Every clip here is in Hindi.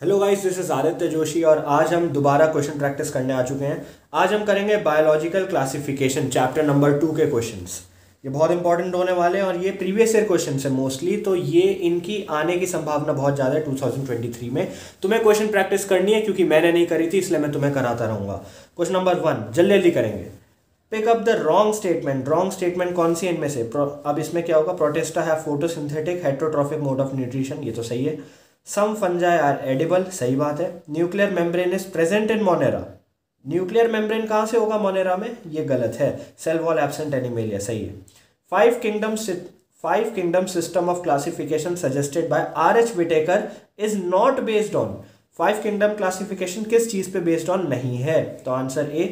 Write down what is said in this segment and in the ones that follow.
Hello guys this is Aditya Joshi और आज हम दोबारा क्वेश्चन प्रैक्टिस करने आ चुके हैं। आज हम करेंगे biological classification chapter number two के क्वेश्चंस ये बहुत इंपॉर्टेंट होने वाले हैं और ये प्रीवियस ईयर क्वेश्चन है मोस्टली तो ये इनकी आने की संभावना बहुत ज़्यादा है 2023 में। तुम्हें क्वेश्चन प्रैक्टिस करनी है क्योंकि मैंने नहीं करी थी, इसलिए मैं तुम्हें कराता रहूँगा। क्वेश्चन नंबर वन जल्दी जल्दी करेंगे। Pick up the wrong statement wrong statement कौन सी इनमें से? अब इसमें क्या होगा? प्रोटेस्टा है photosynthetic heterotrophic mode of nutrition ये तो सही है। सम फंजाई आर एडिबल सही बात है। Nuclear membrane is present in Monera nuclear membrane कहाँ से होगा मोनेरा में? ये गलत है। सेल वॉल एबसेंट एनिमेलिया सही है। Five kingdom five kingdom system of classification suggested by R H Whittaker is not based on five kingdom classification किस चीज़ पे बेस्ड ऑन नहीं है। तो आंसर ए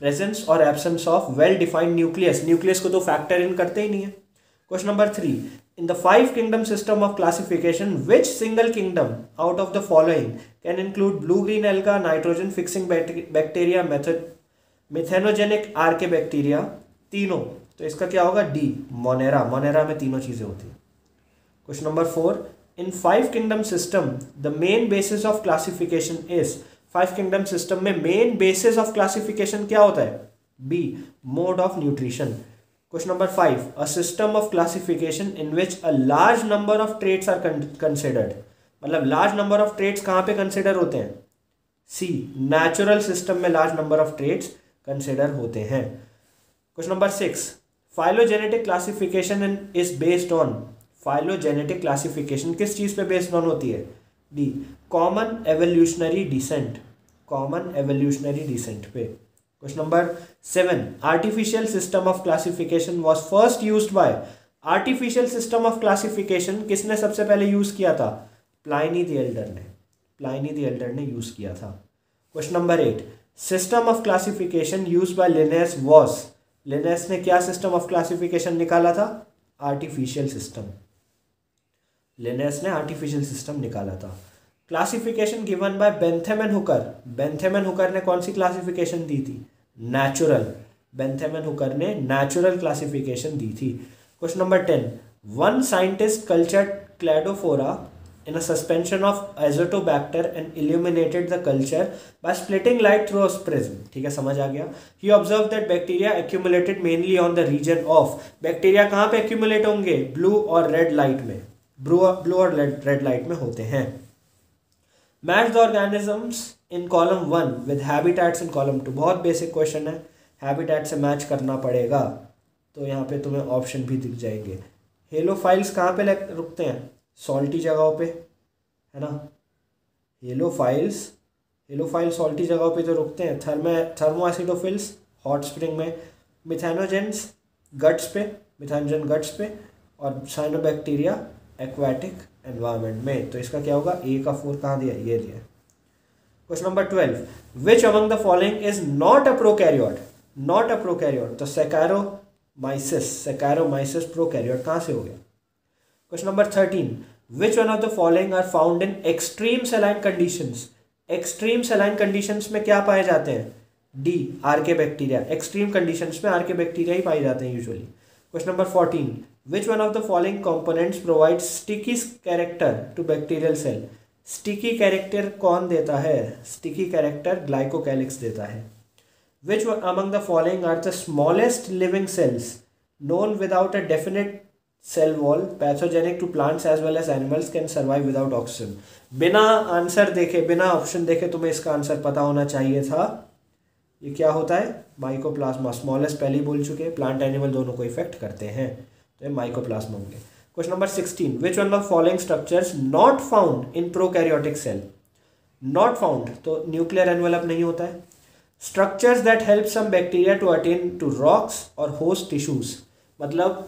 प्रेजेंस और absence of well defined nucleus nucleus को तो फैक्टर इन करते ही नहीं है। Question number three In the five kingdom system of classification, which single kingdom out of the following can include blue-green alga, nitrogen fixing bacteria, method, methanogenic archaebacteria, तीनों तो इसका क्या होगा डी मोनेरा मोनेरा में तीनों चीज़ें होती हैं question number four in five kingdom system the main basis of classification is five kingdom system में मेन बेसिस ऑफ़ क्लासिफिकेशन क्या होता है B mode of nutrition question number five a system of classification in which a large number of traits are considered मतलब लार्ज नंबर ऑफ़ ट्रेड्स कहाँ पे कंसिडर होते हैं? सी नेचुरल सिस्टम में large number of traits consider होते हैं। Question number six phylogenetic classification is based on phylogenetic classification किस चीज़ पे बेस्ड ऑन होती है? D common evolutionary descent common evolutionary descent पे। Question number seven artificial system of classification was first use by artificial system of classification किसने सबसे पहले यूज़ किया था? प्लाइनी द एल्डर ने। प्लाइनी द एल्डर ने यूज़ किया था। Question number eight system of classification use by Linnaeus was Linnaeus ने क्या सिस्टम ऑफ़ क्लासिफिकेशन निकाला था? आर्टिफिशियल सिस्टम लेनेस ने आर्टिफिशियल सिस्टम निकाला था। Classification given by Bentham Hooker Bentham Hooker ने कौन सी क्लासिफिकेशन दी थी? नेचुरल बेंथेमन हुकर ने नेचुरल क्लासिफिकेशन दी थी। Question number ten one scientist culture Cladophora in a suspension of Azotobacter and illuminated the culture by splitting light through a prism ठीक है, समझ आ गया? He observe that bacteria accumulated mainly on the region of bacteria कहाँ पे एक्यूमुलेट होंगे? ब्लू और रेड लाइट में। ब्लू और रेड लाइट में होते हैं। Match the organisms in column one with habitats in column two बहुत बेसिक क्वेश्चन है। हैबिटेट से मैच करना पड़ेगा। तो यहाँ पे तुम्हें ऑप्शन भी दिख जाएँगे। हेलो फाइल्स कहाँ पे रुकते हैं? सॉल्टी जगहों पे, है ना? Halophiles halophile salty जगहों पे तो रुकते हैं। थर्मे थर्मो एसिडोफिल्स हॉट स्प्रिंग में। मिथानोजेंस गट्स पे मिथानोजन गट्स पे और साइनोबैक्टीरिया एक्वाटिक एनवायरमेंट में। तो इसका क्या होगा? ए का फोर कहाँ दिया? ये दिया। Question number twelve which among the following is not a prokaryote not a prokaryote तो सेकारोमाइसिस सेकारोमाइसिस प्रोकैरियोट कहाँ से हो गया? Question number thirteen which one of the following are found in extreme saline conditions extreme saline conditions में क्या पाए जाते हैं? डी आर के बैक्टीरिया एक्सट्रीम कंडीशंस में आर के बैक्टीरिया ही पाए जाते हैं usually question number fourteen which one of the following components provides sticky character to bacterial cell? Sticky character कौन देता है? स्टिकी कैरेक्टर ग्लाइकोकैलिक्स देता है। Which among the following are the smallest living cells known without a definite cell wall pathogenic to plants as well as animals can survive without oxygen बिना आंसर देखे, बिना ऑप्शन देखे तुम्हें इसका आंसर पता होना चाहिए था। ये क्या होता है? माइको प्लाज्मा स्मॉलेस्ट पहले बोल चुके हैं। प्लांट एनिमल दोनों को इफ़ेक्ट करते हैं। तो माइको प्लाज्मा होंगे question number sixteen which one of following structures not found in prokaryotic cell not found तो न्यूक्लियर एनवेलप नहीं होता है. Structures that help some bacteria to attain to rocks और होस्ट टिश्यूज मतलब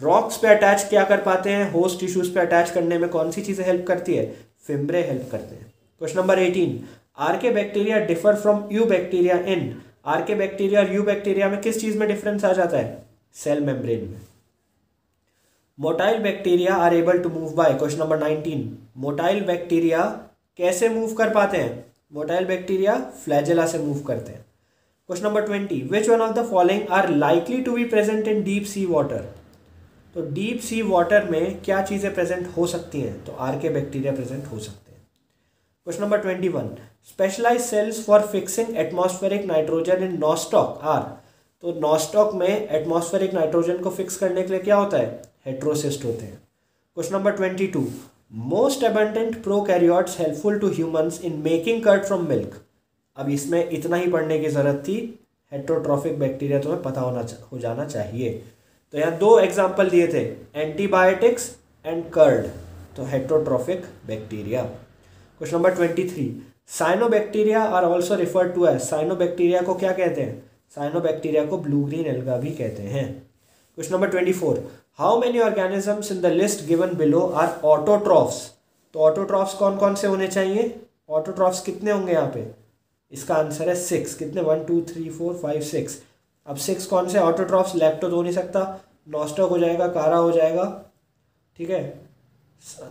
रॉक्स पे अटैच क्या कर पाते हैं? होस्ट टिश्यूज पे अटैच करने में कौन सी चीज़ें हेल्प करती है? फिम्ब्रे हेल्प करते हैं. Question number eighteen archaebacteria differ from eubacteria in archaebacteria और यू बैक्टीरिया में किस चीज़ में डिफरेंस आ जाता है? सेल मेम्ब्रेन में. Motile bacteria are able to move by, question number nineteen. Motile bacteria कैसे मूव कर पाते हैं? मोटाइल बैक्टीरिया फ्लैजेला से मूव करते हैं। Question number twenty which one of the following are likely to be present in deep sea water तो डीप सी वाटर में क्या चीज़ें प्रेजेंट हो सकती हैं? तो आर के बैक्टीरिया प्रेजेंट हो सकते हैं। Question number twenty one specialise cells for fixing atmospheric nitrogen in Nostoc are तो नॉस्टॉक में एटमॉस्फेरिक नाइट्रोजन को फिक्स करने के लिए क्या होता है? हेट्रोसिस्ट होते हैं। Question number twenty two most abundant prokaryotes helpful to humans in making curd from milk अब इसमें इतना ही पढ़ने की ज़रूरत थी हेट्रोट्रॉफिक बैक्टीरिया तुम्हें पता होना हो जाना चाहिए। तो यहाँ दो एग्ज़ाम्पल दिए थे एंटीबायोटिक्स एंड कर्ड तो heterotrophic bacteria question number twenty three cyanobacteria are also refer to as cyanobacteria को क्या कहते हैं? साइनोबैक्टीरिया को ब्लू ग्रीन एल्गा भी कहते हैं। Question number twenty four how many organisms in the list given below are autotrophs तो ऑटोट्रॉफ्स कौन कौन से होने चाहिए? ऑटोट्रॉफ्स कितने होंगे यहाँ पे? इसका आंसर है सिक्स कितने? One two three four five six अब सिक्स कौन से? ऑटोट्रॉफ्स तो हो नहीं सकता। नॉस्टॉक हो जाएगा कारा हो जाएगा। ठीक है?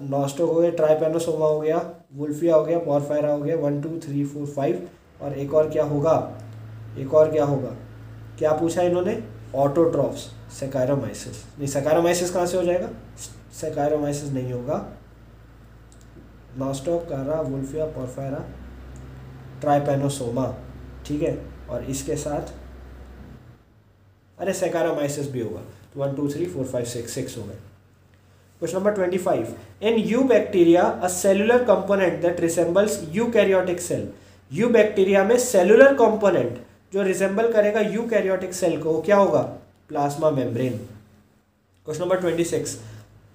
नॉस्टॉक हो गया ट्राईपेनोसोमा हो गया वुल्फिया हो गया पॉरफायरा हो गया one two three four five और एक और क्या होगा? एक और क्या होगा? क्या पूछा इन्होंने? ऑटोट्रॉफ्स सेकारोमाइसिस नहीं सेकारोमाइसिस कहाँ से हो जाएगा? सेकारोमाइसिस नहीं होगा। नॉस्टॉक कारा वुल्फिया पॉरफायरा ट्राइपेनोसोमा ठीक है? और इसके साथ, अरे सेकारामाइसिस भी होगा। तो one two three four five six six हो गए। Question number twenty five in eubacteria a cellular component that resembles eukaryotic cell eubacteria में सेलुलर कंपोनेंट जो रिसेंबल करेगा यू कैरियोटिक सेल को क्या होगा? Plasma membrane question number twenty six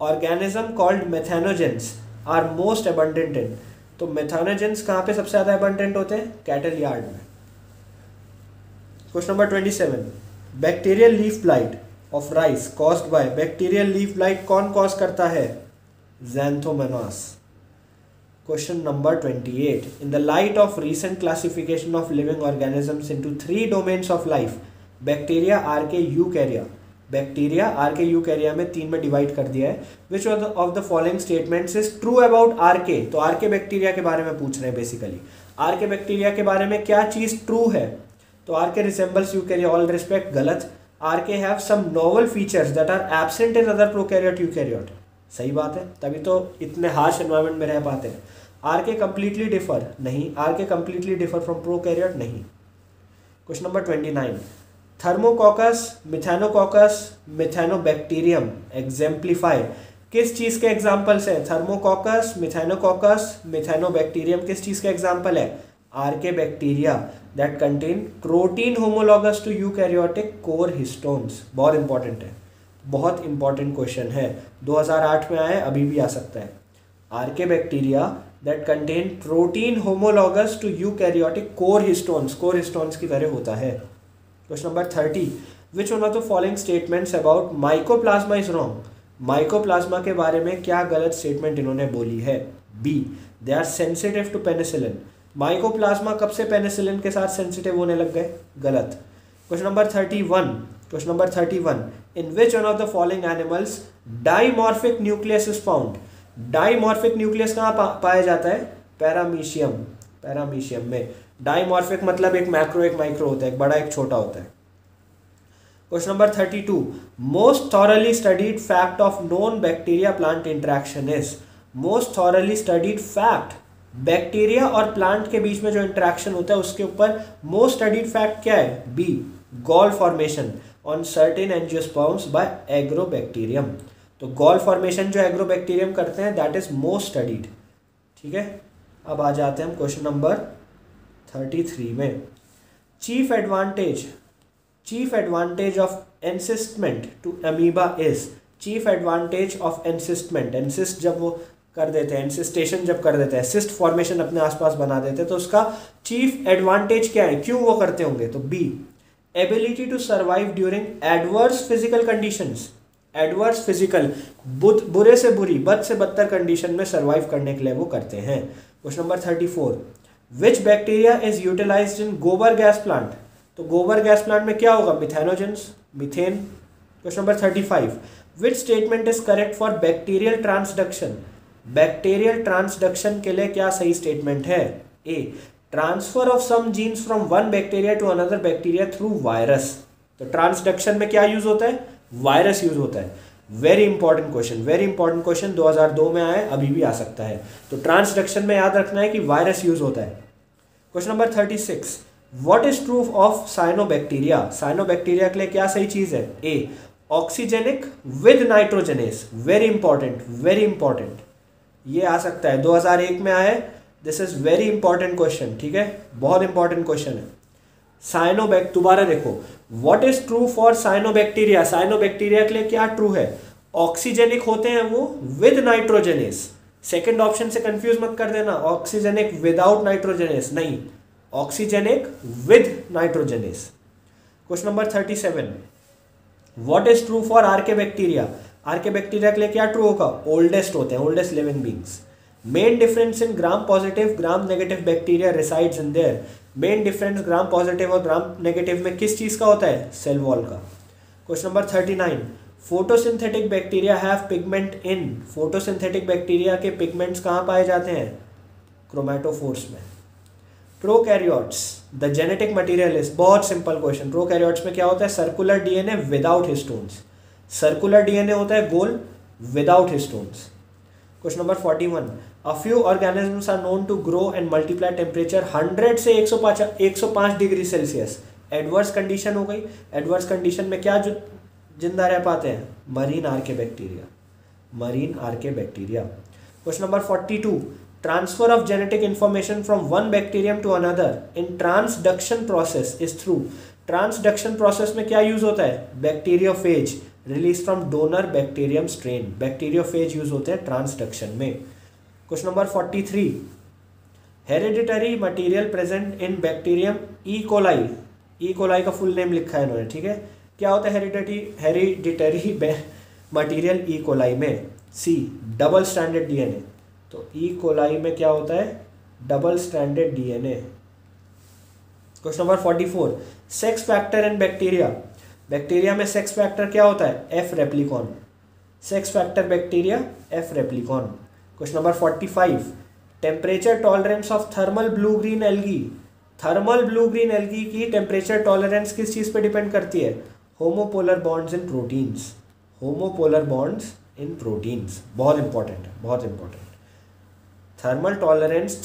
organism called methanogens are most abundant in तो मेथानोजेंस कहाँ पे सबसे ज़्यादा अबंडेंट होते हैं? कैटल यार्ड में. Question number twenty seven bacterial leaf blight of rice caused by bacterial leaf blight कौन कॉज करता है? Xanthomonas question number twenty eight in the light of recent classification of living organisms into three domains of life bacteria archaea eukarya bacteria archaea eukarya में तीन में डिवाइड कर दिया है। Which of the following statements is true about archaea तो आर के बैक्टीरिया के बारे में पूछ रहे हैं बेसिकली आर के बैक्टीरिया के बारे में क्या चीज़ ट्रू है? तो archaea resembles eukarya all respect गलत। Archaea have some novel features that are absent in other prokaryote eukaryote सही बात है। तभी तो इतने हार्श एनवायरमेंट में रह पाते हैं। आर के कम्प्लीटली डिफर नहीं। Archaea completely differ from prokaryote नहीं। Question number twenty nine Thermococcus Methanococcus Methanobacterium exemplify किस चीज़ के एग्जाम्पल्स हैं? थर्मोकॉकस मिथेनोकॉकस मिथेनोबैक्टीरियम किस चीज़ का एग्ज़ाम्पल है? Archaebacteria that contain protein homologous to eukaryotic core histones बहुत इंपॉर्टेंट है। बहुत इंपॉर्टेंट क्वेश्चन है। 2008 में आए, अभी भी आ सकता है। Archaebacteria that contain protein homologous to eukaryotic core histones core histones की तरह होता है। Question number thirty which one of the following statements about mycoplasma is wrong mycoplasma के बारे में क्या गलत स्टेटमेंट इन्होंने बोली है? B they are sensitive to penicillin mycoplasma कब से पेनिसिलिन के साथ सेंसिटिव होने लग गए? गलत। Question number thirty one question number thirty one in which one of the following animals dimorphic nucleus is found dimorphic nucleus कहाँ पाया जाता है? पैरामीशियम पैरामीशियम में. डाईमॉर्फिक मतलब एक मैक्रो एक माइक्रो होता है, एक बड़ा, एक छोटा होता है. Question number thirty two most thoroughly studied fact of known bacteria plant interaction is most thoroughly studied fact bacteria और प्लांट के बीच में जो इंट्रैक्शन होता है, उसके ऊपर मोस्ट स्टडीड फैक्ट क्या है? B gall formation on certain angiosperms by agrobacterium तो गॉल फॉर्मेशन जो एग्रोबैक्टीरियम करते हैं दैट इज़ मोस्ट स्टडीड ठीक है? अब आ जाते हैं हम क्वेश्चन नंबर थर्टी थ्री में. Chief advantage chief advantage of encystment to amoeba is chief advantage of encystment encyst जब वो कर देते हैं एनसिस्टेशन जब कर देते हैं सिस्ट फॉर्मेशन अपने आसपास बना देते हैं तो उसका चीफ एडवांटेज क्या है? क्यों वो करते होंगे? तो B ability to survive during adverse physical conditions adverse physical बुरे से बुरी, बद से बदतर कंडीशन में सर्वाइव करने के लिए वो करते हैं। Question number thirty four which bacteria is utilise in gobar gas plant? तो गोबर गैस प्लांट में क्या होगा? Methanogens methane question number thirty five which statement is correct for bacterial transduction bacterial transduction के लिए क्या सही स्टेटमेंट है? A transfer of some genes from one bacteria to another bacteria through virus. तो ट्रांसडक्शन में क्या यूज़ होता है? वायरस यूज़ होता है। Very important question very important question 2002 में आया, अभी भी आ सकता है। तो ट्रांसडक्शन में याद रखना है कि वायरस यूज़ होता है। Question number thirty six what is proof of cyanobacteria cyanobacteria के लिए क्या सही चीज़ है? A oxygenic with nitrogenase very important very important ये आ सकता है। 2001 में आया this is very important question ठीक है? बहुत इंपॉर्टेंट क्वेश्चन है। साइनोबैक दोबारा देखो। What is true for cyanobacteria cyanobacteria के लिए क्या ट्रू है? ऑक्सीजेनिक होते हैं वो विद नाइट्रोजनेस सेकेंड ऑप्शन से कंफ्यूज मत कर देना। ऑक्सीजेनिक विदाउट नाइट्रोजनेस नहीं। Oxygenic with nitrogenase question number thirty seven what is true for archaebacteria archaebacteria के लिए क्या ट्रू होगा? ओल्डेस्ट होते हैं oldest living beings main difference in gram positive gram negative bacteria resides in their main difference gram positive और ग्राम नेगेटिव में किस चीज़ का होता है? सेल वॉल का। Question number thirty nine photosynthetic bacteria have pigment in photosynthetic bacteria के पिगमेंट्स कहाँ पाए जाते हैं? क्रोमेटोफोर्स में। Prokaryotes the genetic material is बहुत सिंपल क्वेश्चन प्रोकैरियोट्स में क्या होता है? Circular DNA without histones circular DNA होता है गोल without histones question number forty one a few organisms are known to grow and multiply temperature hundred से एक सौ पाँच, एक सौ पाँच डिग्री सेल्सियस। एडवर्स कंडीशन हो गई। एडवर्स कंडीशन में क्या ज़िंदा रह पाते हैं? Marine archaebacteria marine archaebacteria question number forty two. transfer of genetic information from one bacterium to another in transduction process is through transduction process में क्या यूज़ होता है? Bacteriophage. Release from donor bacterium strain. Bacteriophage use होते हैं ट्रांसडक्शन में। Question number forty three hereditary material present in bacterium E coli E coli का फुल नेम लिखा है इन्होंने, ठीक है? क्या होता है hereditary hereditary material E coli में? सी डबल स्टैंडर्ड डीएनए तो ई e. कोलाई में क्या होता है? Double stranded DNA question number forty four sex factor in bacteria bacteria में सेक्स फैक्टर क्या होता है? F replicon sex factor bacteria F replicon question number forty five temperature tolerance of thermal blue green algae thermal blue green algae की टेम्परेचर टॉलरेंस किस चीज़ पे डिपेंड करती है? Homopolar bonds in proteins homopolar bonds in proteins बहुत इंपॉर्टेंट है, बहुत important thermal tolerance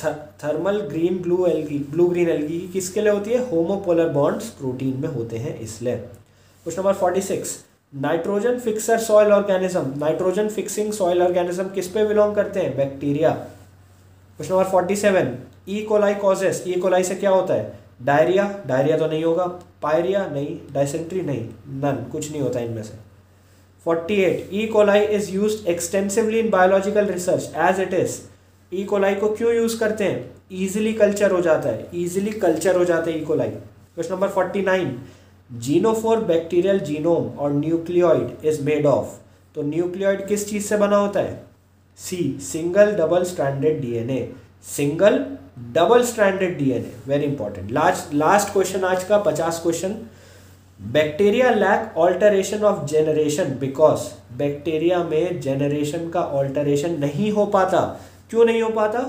thermal green blue algae blue green algae किसके लिए होती है? होमोपोलर बॉन्ड्स प्रोटीन में होते हैं इसलिए. Question number forty six nitrogen fixer soil organism, nitrogen fixing soil organism किस पे बिलोंग करते हैं? Bacteria. Question number forty seven E coli causes E coli से क्या होता है? डायरिया। डायरिया तो नहीं होगा। पायरिया नहीं डायसेंट्री नहीं नन कुछ नहीं होता इनमें से। 48 E coli is use extensively in biological research as it is E e. Coli को क्यों यूज़ करते हैं? ईजिली कल्चर हो जाता है। ईजिली कल्चर हो जाता है E coli question number forty nine genophore bacterial genome और न्यूक्लियोइड इज़ मेड ऑफ़ तो न्यूक्लियोइड किस चीज़ से बना होता है? C single double stranded DNA single double stranded DNA very important last last question आज का, पचास question bacteria lack alteration of generation because bacteria में जेनरेशन का ऑल्टरेशन नहीं हो पाता. क्यों नहीं हो पाता?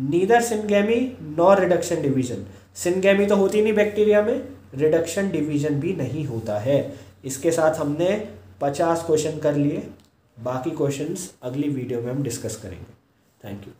Neither syngamy nor reduction division syngamy तो होती नहीं बैक्टीरिया में. रिडक्शन डिवीज़न भी नहीं होता है। इसके साथ हमने पचास क्वेश्चन कर लिए। बाकी क्वेश्चंस अगली वीडियो में हम डिस्कस करेंगे। Thank you